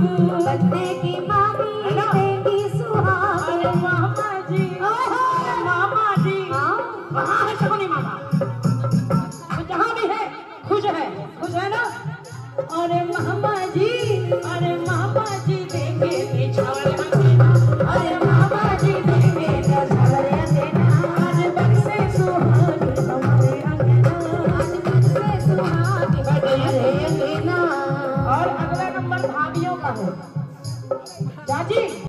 बंदे की मामी देगी सुहाग। अरे मामा जी। अरे मामा जी। हाँ। है शकुनी मामा। वो जहाँ भी है खुश है। खुश है ना? अरे मामा का है। चाची